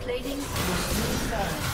plating will soon.